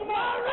tomorrow.